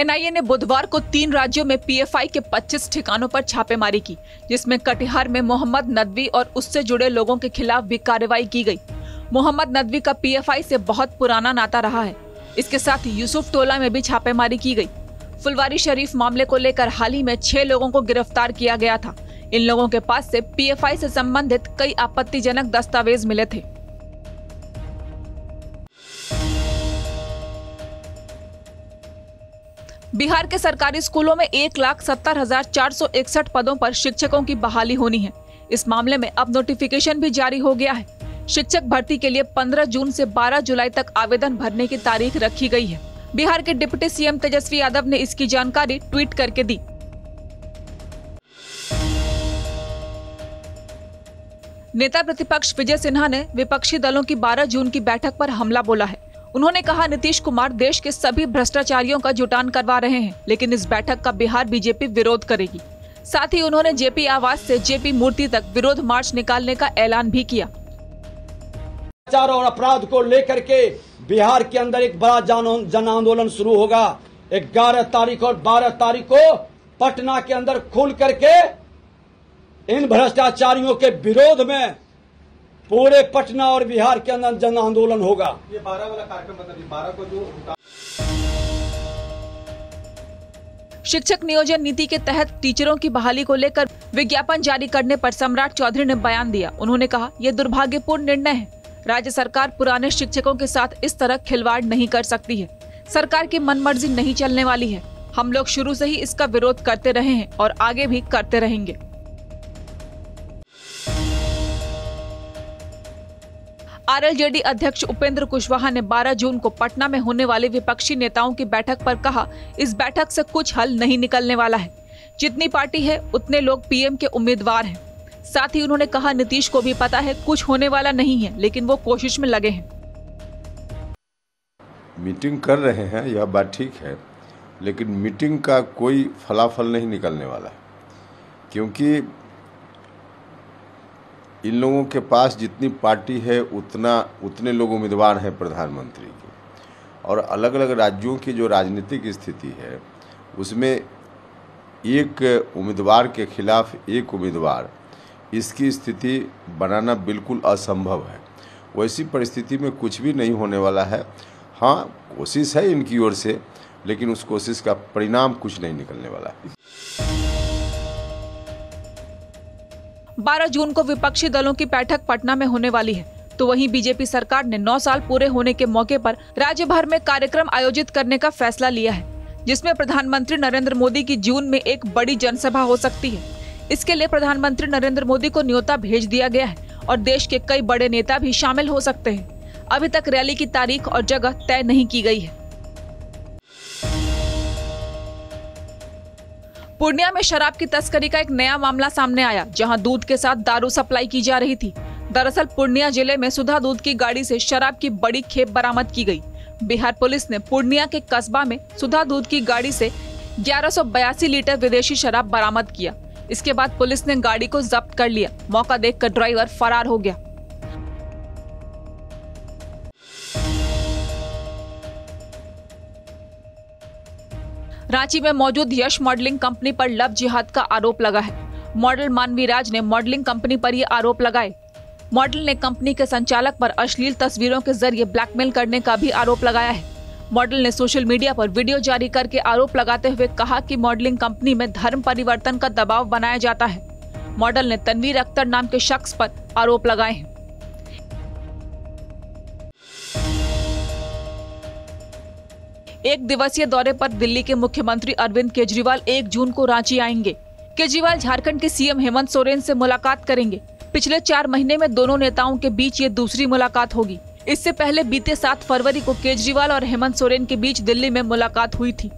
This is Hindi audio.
एनआईए ने बुधवार को तीन राज्यों में पीएफआई के 25 ठिकानों पर छापेमारी की, जिसमें कटिहार में मोहम्मद नदवी और उससे जुड़े लोगों के खिलाफ भी कार्रवाई की गई। मोहम्मद नदवी का पीएफआई से बहुत पुराना नाता रहा है। इसके साथ यूसुफ टोला में भी छापेमारी की गई। फुलवारी शरीफ मामले को लेकर हाल ही में छह लोगों को गिरफ़्तार किया गया था। इन लोगों के पास से पीएफआई से संबंधित कई आपत्तिजनक दस्तावेज़ मिले थे। बिहार के सरकारी स्कूलों में एक लाख सत्तर हज़ार चार सौ इकसठ पदों पर शिक्षकों की बहाली होनी है। इस मामले में अब नोटिफिकेशन भी जारी हो गया है। शिक्षक भर्ती के लिए 15 जून से 12 जुलाई तक आवेदन भरने की तारीख रखी गई है। बिहार के डिप्टी सीएम तेजस्वी यादव ने इसकी जानकारी ट्वीट करके दी। नेता प्रतिपक्ष विजय सिन्हा ने विपक्षी दलों की 12 जून की बैठक पर हमला बोला है। उन्होंने कहा, नीतीश कुमार देश के सभी भ्रष्टाचारियों का जुटान करवा रहे हैं, लेकिन इस बैठक का बिहार बीजेपी विरोध करेगी। साथ ही उन्होंने जेपी आवास से जेपी मूर्ति तक विरोध मार्च निकालने का ऐलान भी किया। भ्रष्टाचार और अपराध को लेकर के बिहार के अंदर एक बड़ा जन आंदोलन शुरू होगा। ग्यारह तारीख और बारह तारीख को पटना के अंदर खुल करके इन भ्रष्टाचारियों के विरोध में पूरे पटना और बिहार के अंदर जन आंदोलन होगा। ये बारह वाला कार्यक्रम मतलब बारह को जो शिक्षक नियोजन नीति के तहत टीचरों की बहाली को लेकर विज्ञापन जारी करने पर सम्राट चौधरी ने बयान दिया। उन्होंने कहा यह दुर्भाग्यपूर्ण निर्णय है। राज्य सरकार पुराने शिक्षकों के साथ इस तरह खिलवाड़ नहीं कर सकती है। सरकार की मनमर्जी नहीं चलने वाली है। हम लोग शुरू से ही इसका विरोध करते रहे हैं और आगे भी करते रहेंगे। आरएलजेडी अध्यक्ष उपेंद्र कुशवाहा ने 12 जून को पटना में होने वाली विपक्षी नेताओं की बैठक पर कहा, इस बैठक से कुछ हल नहीं निकलने वाला है। जितनी पार्टी है, उतने लोग पीएम के उम्मीदवार हैं। साथ ही उन्होंने कहा, नीतीश को भी पता है, कुछ होने वाला नहीं है, लेकिन वो कोशिश में लगे हैं। मीटिंग कर रहे हैं, यह बात ठीक है, लेकिन मीटिंग का कोई फलाफल नहीं निकलने वाला है। क्योंकि इन लोगों के पास जितनी पार्टी है, उतना, उतने लोग उम्मीदवार हैं प्रधानमंत्री के। और अलग अलग राज्यों की जो राजनीतिक स्थिति है, उसमें एक उम्मीदवार के खिलाफ एक उम्मीदवार, इसकी स्थिति बनाना बिल्कुल असंभव है। वैसी परिस्थिति में कुछ भी नहीं होने वाला है। हाँ कोशिश है इनकी ओर से, लेकिन उस कोशिश का परिणाम कुछ नहीं निकलने वाला। है 12 जून को विपक्षी दलों की बैठक पटना में होने वाली है। तो वहीं बीजेपी सरकार ने 9 साल पूरे होने के मौके पर राज्य भर में कार्यक्रम आयोजित करने का फैसला लिया है, जिसमें प्रधानमंत्री नरेंद्र मोदी की जून में एक बड़ी जनसभा हो सकती है। इसके लिए प्रधानमंत्री नरेंद्र मोदी को न्योता भेज दिया गया है और देश के कई बड़े नेता भी शामिल हो सकते हैं। अभी तक रैली की तारीख और जगह तय नहीं की गई है। पूर्णिया में शराब की तस्करी का एक नया मामला सामने आया, जहाँ दूध के साथ दारू सप्लाई की जा रही थी। दरअसल, पूर्णिया ज़िले में सुधा दूध की गाड़ी से शराब की बड़ी खेप बरामद की गई। बिहार पुलिस ने पूर्णिया के कस्बा में सुधा दूध की गाड़ी से ग्यारह लीटर विदेशी शराब बरामद किया। इसके बाद पुलिस ने गाड़ी को जब्त कर लिया। मौका देखकर ड्राइवर फरार हो गया। रांची में मौजूद यश मॉडलिंग कंपनी पर लव जिहाद का आरोप लगा है। मॉडल मानवी राज ने मॉडलिंग कंपनी पर ये आरोप लगाए। मॉडल ने कंपनी के संचालक पर अश्लील तस्वीरों के ज़रिए ब्लैकमेल करने का भी आरोप लगाया है। मॉडल ने सोशल मीडिया पर वीडियो जारी करके आरोप लगाते हुए कहा कि मॉडलिंग कंपनी में धर्म परिवर्तन का दबाव बनाया जाता है। मॉडल ने तनवीर अख्तर नाम के शख्स पर आरोप लगाए हैं। एक दिवसीय दौरे पर दिल्ली के मुख्यमंत्री अरविंद केजरीवाल एक जून को रांची आएँगे। केजरीवाल झारखंड के सीएम हेमंत सोरेन से मुलाकात करेंगे। पिछले चार महीने में दोनों नेताओं के बीच ये दूसरी मुलाकात होगी। इससे पहले बीते सात फरवरी को केजरीवाल और हेमंत सोरेन के बीच दिल्ली में मुलाकात हुई थी।